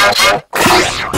Let's go.